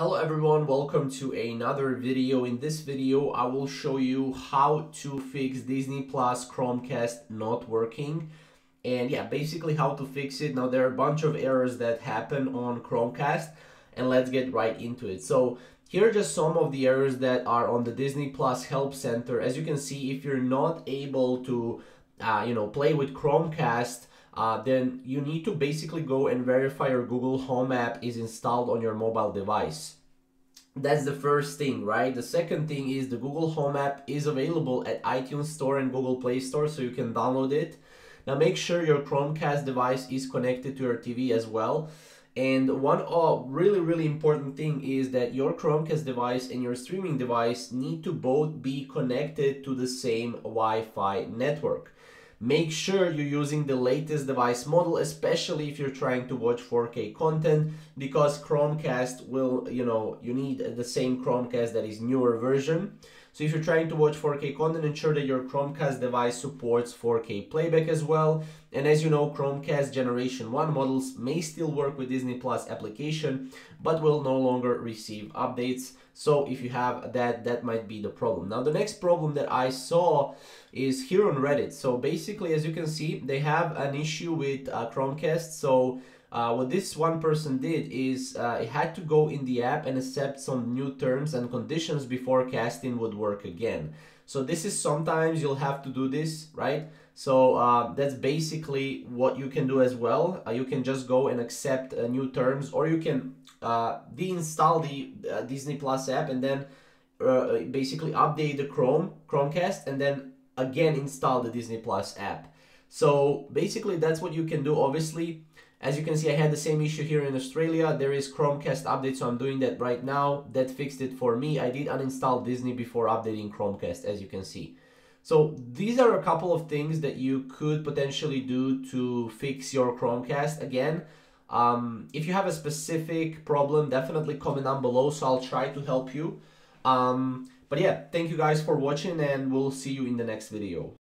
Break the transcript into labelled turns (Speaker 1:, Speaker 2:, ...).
Speaker 1: Hello everyone, welcome to another video. In this video, I will show you how to fix Disney Plus Chromecast not working. And yeah, basically how to fix it. Now there are a bunch of errors that happen on Chromecast and let's get right into it. So here are just some of the errors that are on the Disney Plus Help Center. As you can see, if you're not able to, uh, you know, play with Chromecast, uh, then you need to basically go and verify your Google Home app is installed on your mobile device. That's the first thing, right? The second thing is the Google Home app is available at iTunes Store and Google Play Store, so you can download it. Now make sure your Chromecast device is connected to your TV as well. And one uh, really, really important thing is that your Chromecast device and your streaming device need to both be connected to the same Wi-Fi network. Make sure you're using the latest device model, especially if you're trying to watch 4K content, because Chromecast will, you know, you need the same Chromecast that is newer version. So if you're trying to watch 4K content, ensure that your Chromecast device supports 4K playback as well. And as you know, Chromecast Generation 1 models may still work with Disney Plus application, but will no longer receive updates. So if you have that, that might be the problem. Now the next problem that I saw is here on Reddit. So basically, as you can see, they have an issue with uh, Chromecast. So uh, what this one person did is uh, it had to go in the app and accept some new terms and conditions before casting would work again. So this is sometimes you'll have to do this, right? So uh, that's basically what you can do as well. Uh, you can just go and accept uh, new terms or you can uh, deinstall the Disney Plus app and then basically update the Chrome, Chromecast and then again install the Disney Plus app. So basically that's what you can do. Obviously, as you can see, I had the same issue here in Australia. There is Chromecast update, so I'm doing that right now. That fixed it for me. I did uninstall Disney before updating Chromecast, as you can see. So these are a couple of things that you could potentially do to fix your Chromecast again. Um, if you have a specific problem, definitely comment down below, so I'll try to help you. Um, but yeah, thank you guys for watching and we'll see you in the next video.